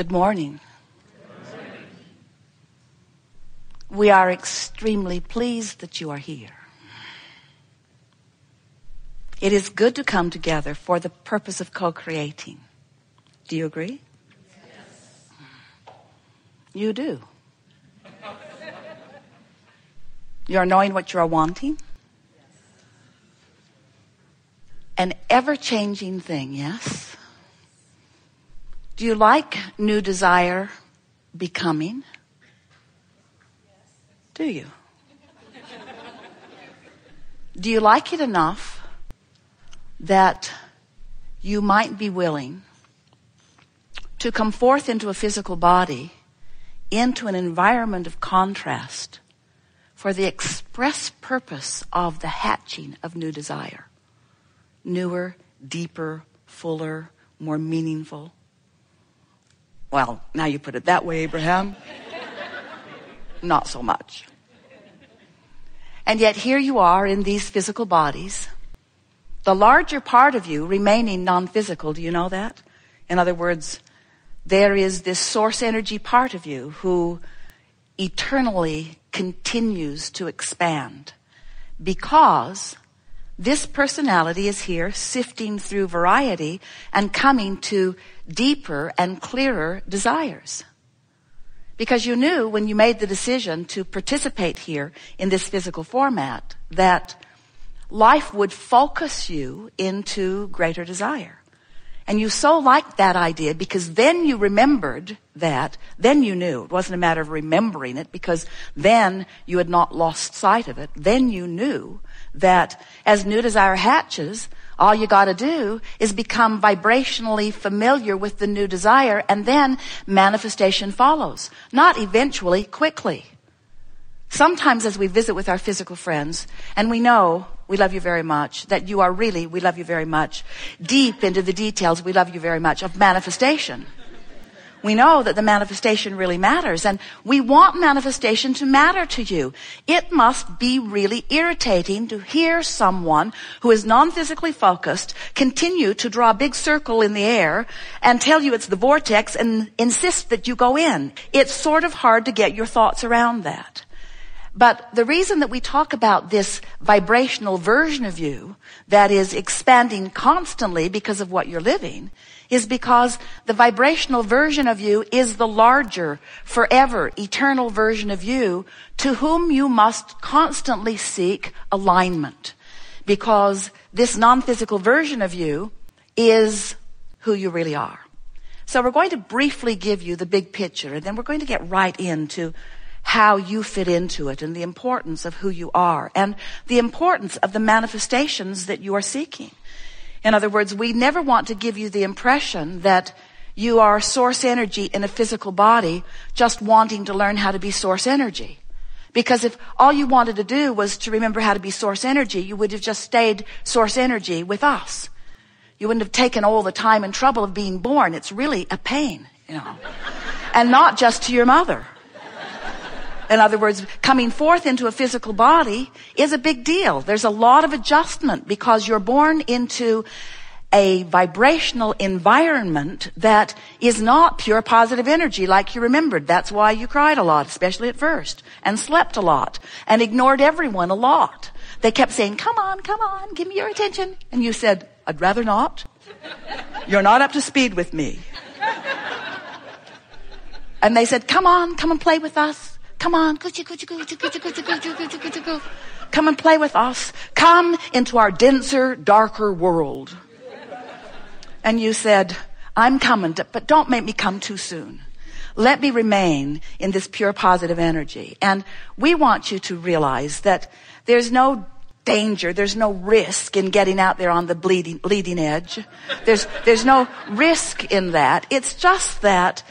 Good morning. We are extremely pleased that you are here. It is good to come together for the purpose of co-creating. Do you agree? Yes. You do. You are knowing what you are wanting? An ever-changing thing, yes? Do you like new desire becoming? Do you? Do you like it enough that you might be willing to come forth into a physical body, into an environment of contrast for the express purpose of the hatching of new desire. Newer, deeper, fuller, more meaningful. Well, now you put it that way, Abraham. Not so much. And yet here you are in these physical bodies the larger part of you remaining non-physical, do you know that? In other words, there is this source energy part of you who eternally continues to expand because this personality is here sifting through variety and coming to deeper and clearer desires. Because you knew when you made the decision to participate here in this physical format that life would focus you into greater desire. And you so liked that idea because then you remembered that, then you knew. It wasn't a matter of remembering it because then you had not lost sight of it. Then you knew that as new desire hatches, all you gotta do is become vibrationally familiar with the new desire and then manifestation follows. Not eventually, quickly. Sometimes as we visit with our physical friends and we know we love you very much, that you are really, we love you very much, deep into the details, we love you very much of manifestation. We know that the manifestation really matters and we want manifestation to matter to you. It must be really irritating to hear someone who is non-physically focused continue to draw a big circle in the air and tell you it's the vortex and insist that you go in. It's sort of hard to get your thoughts around that. But the reason that we talk about this vibrational version of you that is expanding constantly because of what you're living is because the vibrational version of you is the larger, forever, eternal version of you to whom you must constantly seek alignment. Because this non-physical version of you is who you really are. So we're going to briefly give you the big picture and then we're going to get right into how you fit into it and the importance of who you are and the importance of the manifestations that you are seeking. In other words, we never want to give you the impression that you are source energy in a physical body just wanting to learn how to be source energy. Because if all you wanted to do was to remember how to be source energy, you would have just stayed source energy with us. You wouldn't have taken all the time and trouble of being born. It's really a pain, you know. and not just to your mother. In other words, coming forth into a physical body is a big deal. There's a lot of adjustment because you're born into a vibrational environment that is not pure positive energy like you remembered. That's why you cried a lot, especially at first, and slept a lot, and ignored everyone a lot. They kept saying, come on, come on, give me your attention. And you said, I'd rather not. You're not up to speed with me. And they said, come on, come and play with us. Come on. Come and play with us. Come into our denser, darker world. And you said, I'm coming, but don't make me come too soon. Let me remain in this pure positive energy. And we want you to realize that there's no danger. There's no risk in getting out there on the bleeding, leading edge. There's, there's no risk in that. It's just that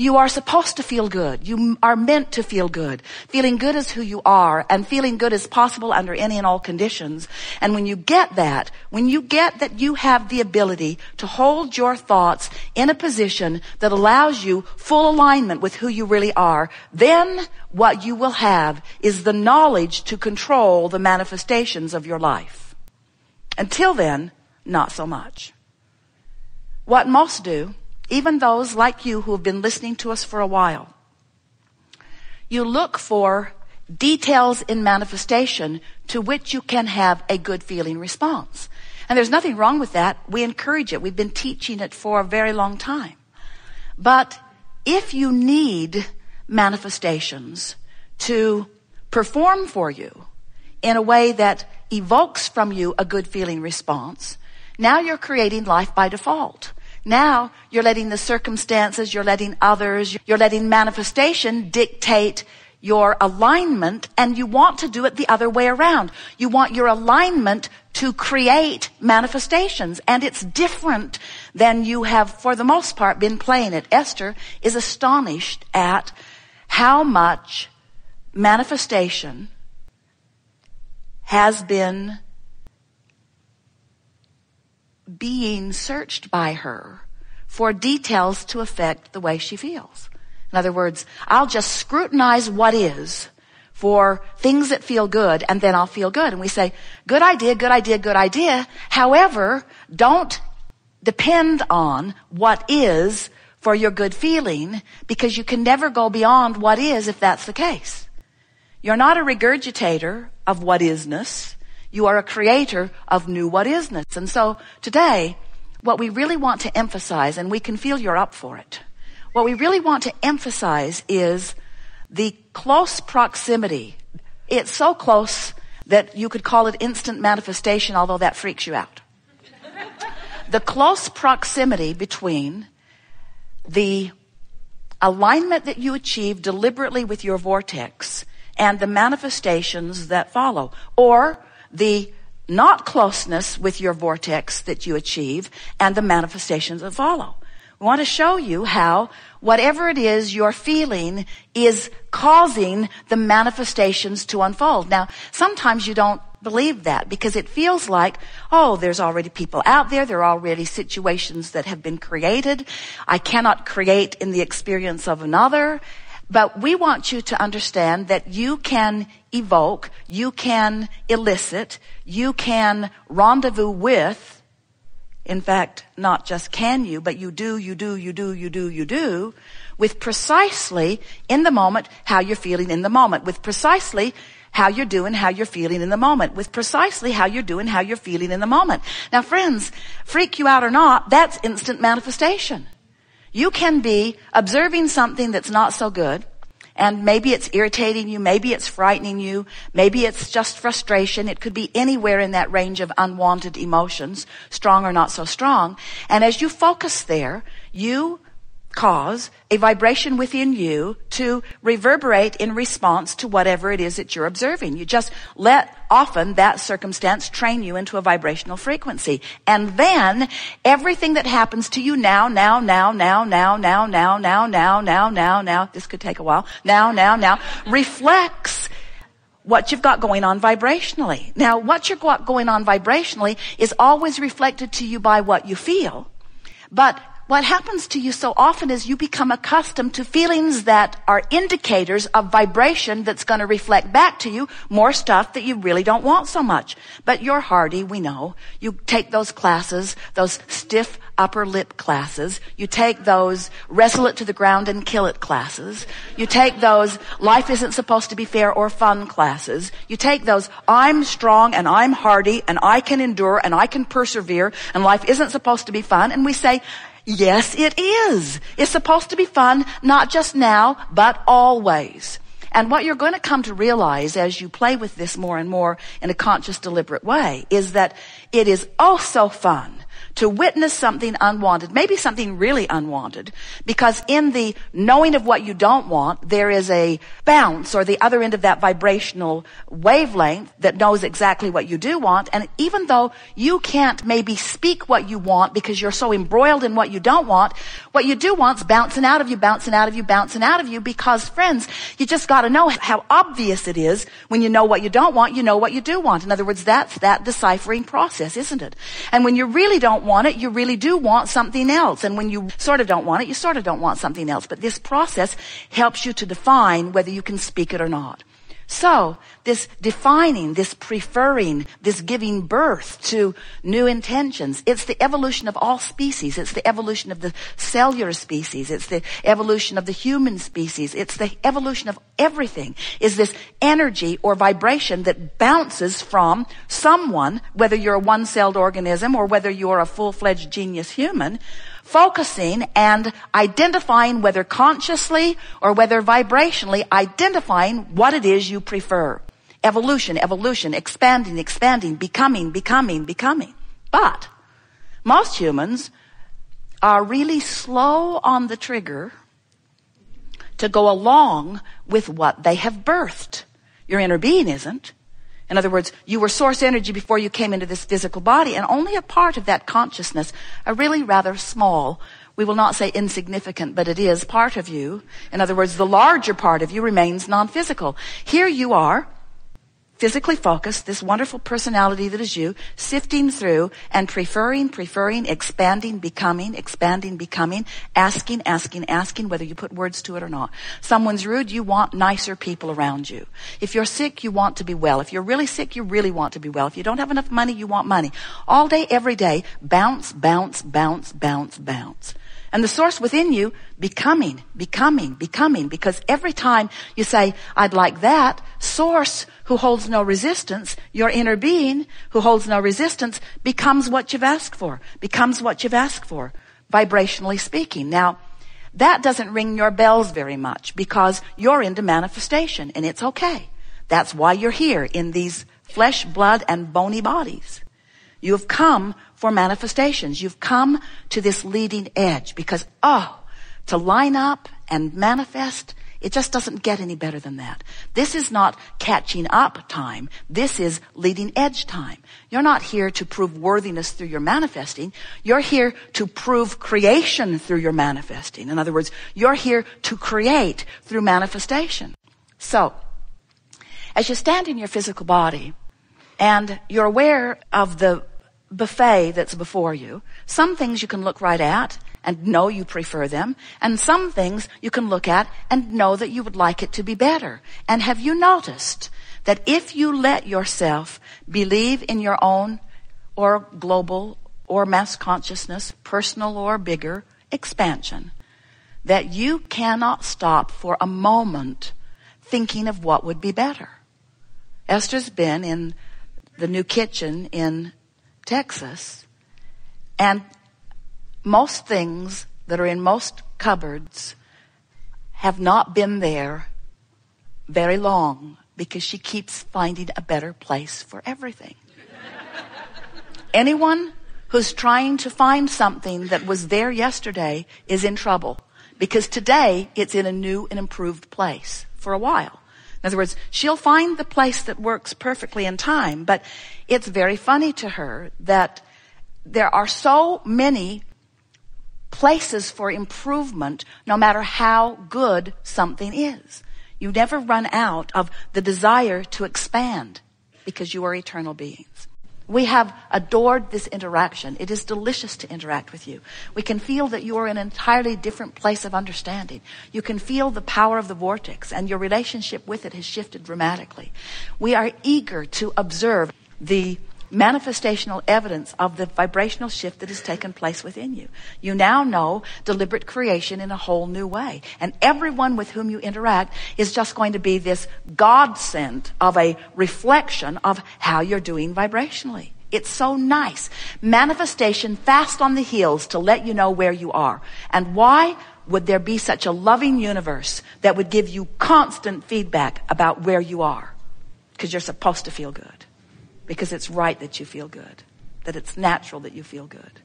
you are supposed to feel good. You are meant to feel good. Feeling good is who you are and feeling good is possible under any and all conditions. And when you get that, when you get that you have the ability to hold your thoughts in a position that allows you full alignment with who you really are, then what you will have is the knowledge to control the manifestations of your life. Until then, not so much. What most do even those like you who have been listening to us for a while, you look for details in manifestation to which you can have a good feeling response. And there's nothing wrong with that. We encourage it. We've been teaching it for a very long time. But if you need manifestations to perform for you in a way that evokes from you a good feeling response, now you're creating life by default. Now you're letting the circumstances, you're letting others, you're letting manifestation dictate your alignment and you want to do it the other way around. You want your alignment to create manifestations and it's different than you have for the most part been playing it. Esther is astonished at how much manifestation has been being searched by her for details to affect the way she feels. In other words, I'll just scrutinize what is for things that feel good and then I'll feel good. And we say, good idea, good idea, good idea. However, don't depend on what is for your good feeling because you can never go beyond what is if that's the case. You're not a regurgitator of what isness. You are a creator of new what isness. And so today, what we really want to emphasize, and we can feel you're up for it, what we really want to emphasize is the close proximity. It's so close that you could call it instant manifestation, although that freaks you out. the close proximity between the alignment that you achieve deliberately with your vortex and the manifestations that follow, or the not closeness with your vortex that you achieve and the manifestations that follow. We want to show you how whatever it is you're feeling is causing the manifestations to unfold. Now, sometimes you don't believe that because it feels like, oh, there's already people out there. There are already situations that have been created. I cannot create in the experience of another. But we want you to understand that you can evoke, you can elicit, you can rendezvous with in fact, not just can you, but you do, you do, you do, you do, you do, with precisely in the moment how you're feeling in the moment, with precisely how you're doing, how you're feeling in the moment, with precisely how you're doing, how you're feeling in the moment. Now friends, freak you out or not, that's instant manifestation. You can be observing something that's not so good, and maybe it's irritating you, maybe it's frightening you, maybe it's just frustration. It could be anywhere in that range of unwanted emotions, strong or not so strong. And as you focus there, you cause a vibration within you to reverberate in response to whatever it is that you're observing. You just let often that circumstance train you into a vibrational frequency. And then everything that happens to you now, now, now, now, now, now, now, now, now, now, now, now, this could take a while, now, now, now, reflects what you've got going on vibrationally. Now, what you've got going on vibrationally is always reflected to you by what you feel. But what happens to you so often is you become accustomed to feelings that are indicators of vibration that's going to reflect back to you more stuff that you really don't want so much. But you're hardy, we know. You take those classes, those stiff upper lip classes. You take those wrestle it to the ground and kill it classes. You take those life isn't supposed to be fair or fun classes. You take those I'm strong and I'm hardy and I can endure and I can persevere and life isn't supposed to be fun. And we say, Yes, it is. It's supposed to be fun, not just now, but always. And what you're going to come to realize as you play with this more and more in a conscious, deliberate way is that it is also fun to witness something unwanted, maybe something really unwanted, because in the knowing of what you don't want, there is a bounce or the other end of that vibrational wavelength that knows exactly what you do want. And even though you can't maybe speak what you want because you're so embroiled in what you don't want, what you do want's bouncing out of you, bouncing out of you, bouncing out of you because friends, you just gotta know how obvious it is when you know what you don't want, you know what you do want. In other words, that's that deciphering process, isn't it? And when you really don't don't want it, you really do want something else. And when you sort of don't want it, you sort of don't want something else. But this process helps you to define whether you can speak it or not. So, this defining, this preferring, this giving birth to new intentions, it's the evolution of all species. It's the evolution of the cellular species. It's the evolution of the human species. It's the evolution of everything is this energy or vibration that bounces from someone, whether you're a one-celled organism or whether you're a full-fledged genius human, focusing and identifying whether consciously or whether vibrationally identifying what it is you prefer. Evolution, evolution, expanding, expanding, becoming, becoming, becoming. But most humans are really slow on the trigger to go along with what they have birthed. Your inner being isn't. In other words, you were source energy before you came into this physical body, and only a part of that consciousness, a really rather small, we will not say insignificant, but it is part of you. In other words, the larger part of you remains non-physical. Here you are, physically focused, this wonderful personality that is you, sifting through and preferring, preferring, expanding, becoming, expanding, becoming, asking, asking, asking, whether you put words to it or not. Someone's rude, you want nicer people around you. If you're sick, you want to be well. If you're really sick, you really want to be well. If you don't have enough money, you want money. All day, every day, bounce, bounce, bounce, bounce, bounce. And the source within you, becoming, becoming, becoming, because every time you say, I'd like that, source who holds no resistance, your inner being who holds no resistance becomes what you've asked for, becomes what you've asked for, vibrationally speaking. Now, that doesn't ring your bells very much because you're into manifestation and it's okay. That's why you're here in these flesh, blood, and bony bodies. You have come for manifestations. You've come to this leading edge because, oh, to line up and manifest, it just doesn't get any better than that. This is not catching up time. This is leading edge time. You're not here to prove worthiness through your manifesting. You're here to prove creation through your manifesting. In other words, you're here to create through manifestation. So, as you stand in your physical body and you're aware of the buffet that's before you. Some things you can look right at and know you prefer them, and some things you can look at and know that you would like it to be better. And have you noticed that if you let yourself believe in your own or global or mass consciousness, personal or bigger expansion, that you cannot stop for a moment thinking of what would be better. Esther's been in the new kitchen in Texas. And most things that are in most cupboards have not been there very long because she keeps finding a better place for everything. Anyone who's trying to find something that was there yesterday is in trouble because today it's in a new and improved place for a while. In other words, she'll find the place that works perfectly in time, but it's very funny to her that there are so many places for improvement no matter how good something is. You never run out of the desire to expand because you are eternal beings. We have adored this interaction. It is delicious to interact with you. We can feel that you are in an entirely different place of understanding. You can feel the power of the vortex and your relationship with it has shifted dramatically. We are eager to observe the manifestational evidence of the vibrational shift that has taken place within you. You now know deliberate creation in a whole new way. And everyone with whom you interact is just going to be this godsend of a reflection of how you're doing vibrationally. It's so nice. Manifestation fast on the heels to let you know where you are. And why would there be such a loving universe that would give you constant feedback about where you are? Because you're supposed to feel good because it's right that you feel good, that it's natural that you feel good.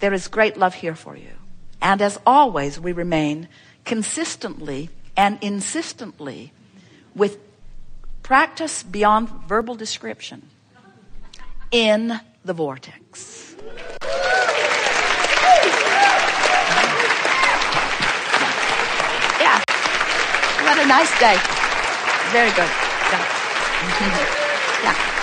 There is great love here for you. And as always, we remain consistently and insistently with practice beyond verbal description in the vortex. Yeah. What a nice day. Very good. Yeah. yeah.